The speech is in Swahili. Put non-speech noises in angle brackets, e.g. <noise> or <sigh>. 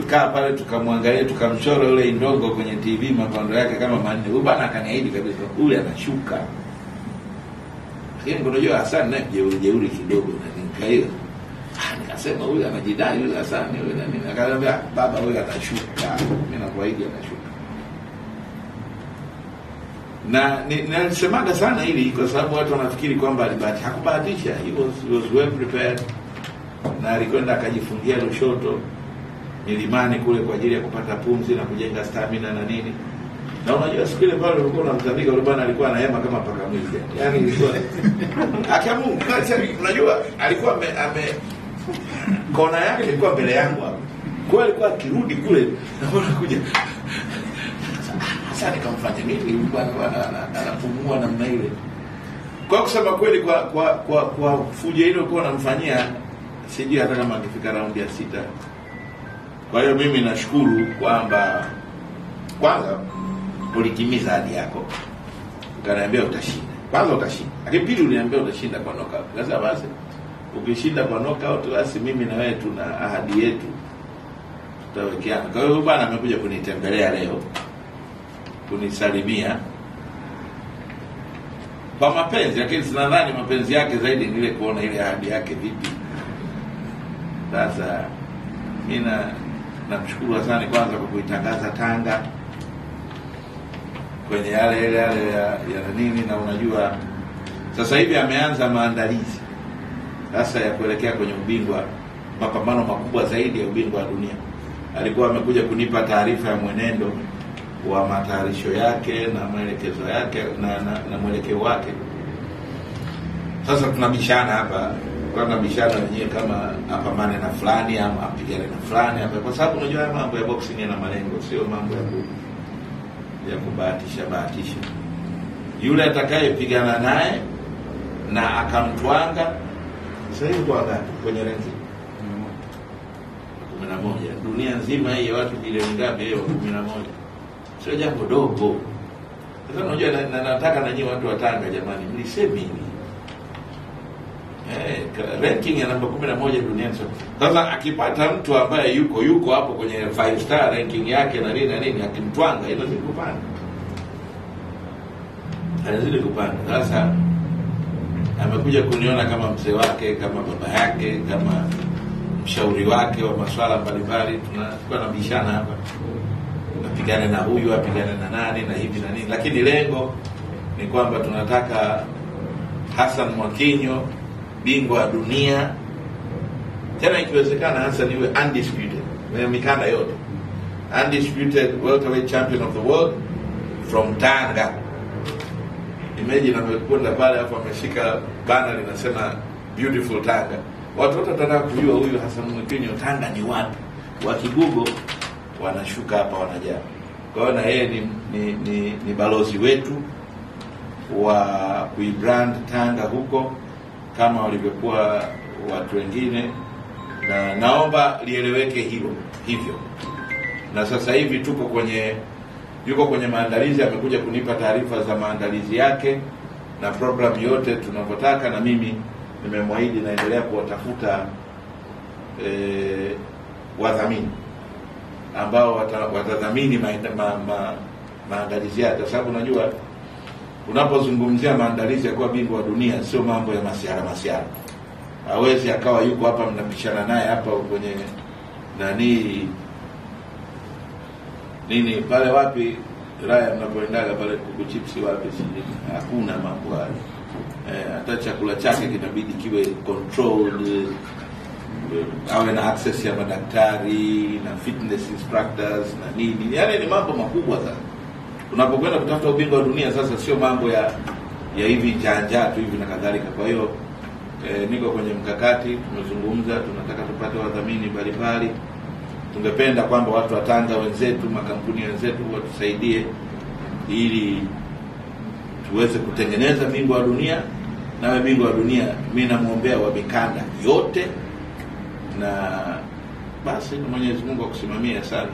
tukaa pale tukamwangalia tukamchora yule ndogo kwenye TV mapando yake kama manne. Huyu bana akaniahidi kabisa ule anashuka, lakini unajua Hassan naye jeuri jeuri kidogo na nikaio Ah, nikasema huyu anajidai yule Hassan yule na nini, akaniambia baba, huyu atashuka, mimi nakuahidi atashuka. Na nalisemaga sana hili kwa sababu watu wanafikiri kwamba alibahati. Hakubahatisha, he was, he was well prepared, na alikwenda akajifungia Lushoto milimani kule kwa ajili ya kupata pumzi na kujenga stamina na nini. Na unajua siku ile pale ulikuwa unamtandika yule bwana alikuwa anahema kama paka mwizi. Yaani ilikuwa <laughs> akia Mungu, unajua alikuwa ame, ame kona yake ilikuwa mbele yangu hapo. Kwa alikuwa akirudi kule na bwana kuja sasa nikamfanya nini anapumua namna ile. Kwa kusema kweli kwa kwa kwa, kwa fujo ile ulikuwa unamfanyia, sijui hata kama angefika raundi ya sita. Kwa hiyo mimi nashukuru kwamba kwanza ulitimiza ahadi yako, ukaniambia utashinda. Kwanza utashinda, lakini pili uliambia utashinda kwa knockout. Sasa basi ukishinda kwa knockout, basi mimi na wewe tuna ahadi yetu, tutawekeana. Kwa hiyo bwana amekuja kunitembelea leo, kunisalimia kwa mapenzi, lakini sinadhani mapenzi yake zaidi ni ile kuona ile ahadi yake vipi. Sasa mimi na namshukuru Hasani kwanza kwa kuitangaza Tanga kwenye yale yale yale ya, ya nini, na unajua sasa hivi ameanza maandalizi sasa ya kuelekea kwenye ubingwa, mapambano makubwa zaidi ya ubingwa wa dunia. Alikuwa amekuja kunipa taarifa ya mwenendo wa matayarisho yake na maelekezo yake na, na, na mwelekeo wake. Sasa tunabishana hapa kwa bishara wenyewe kama apamane na fulani ama apigane na fulani kwa sababu unajua haya mambo ya boxing yana malengo, sio mambo ya ku, ya kubahatisha bahatisha. Yule atakayepigana naye na akamtwanga, sasa hivi kwa ngapi kwenye renzi kumi na moja. Dunia nzima hii ya watu bilioni ngapi? Hiyo kumi na moja, sio jambo dogo. Sasa unajua, na, na, nataka na watu wa Tanga, jamani, mlisemi hivi Eh, ranking ya namba kumi na moja duniani sasa. Sasa akipata mtu ambaye yuko yuko hapo kwenye five star ranking yake na nini na nini, akimtwanga inazidi kupanda, anazidi kupanda. Sasa amekuja kuniona kama mzee wake, kama baba yake, kama mshauri wake wa masuala mbalimbali. Tunakuwa na bishana hapa, apigane na huyu, apigane na nani na hivi na nini, lakini lengo ni kwamba tunataka Hassan Mwakinyo bingwa wa dunia tena, ikiwezekana hasa niwe undisputed kwenye mikanda yote, undisputed welterweight champion of the world from Tanga. Imagine amekwenda pale hapo ameshika bana linasema beautiful Tanga, watu wote watataka kujua huyu Hassan Mwikinyo Tanga ni wapi. Wakigugo wanashuka hapa wanajaa. Kwa hiyo na yeye ni, ni, ni, ni balozi wetu wa kuibrand Tanga huko kama walivyokuwa watu wengine, na naomba lieleweke hilo hivyo. Na sasa hivi tuko kwenye yuko kwenye maandalizi, amekuja kunipa taarifa za maandalizi yake na program yote tunavyotaka, na mimi nimemwahidi naendelea kuwatafuta e, wadhamini ambao watadhamini ma, ma, ma, maandalizi yake, kwa sababu unajua unapozungumzia maandalizi ya kuwa bingwa wa dunia sio mambo ya masiara masiara. Hawezi akawa yuko hapa mnapishana naye hapa kwenye nani nini pale wapi raya mnapoendaga pale kuku chipsi wapi, sijui hakuna mambo hayo. Eh, hata chakula chake kinabidi kiwe controlled awe na access ya madaktari na fitness instructors na nini, yaani ni mambo makubwa sana unapokwenda kutafuta ubingwa wa dunia sasa, sio mambo ya ya hivi janja tu hivi na kadhalika. Kwa hiyo e, niko kwenye mkakati, tumezungumza, tunataka tupate wadhamini mbalimbali. Tungependa kwamba watu wa Tanga wenzetu, makampuni wenzetu watusaidie ili tuweze kutengeneza bingwa wa dunia. Nawe bingwa wa dunia, mi namwombea wa mikanda yote, na basi Mwenyezi Mungu akusimamia sana.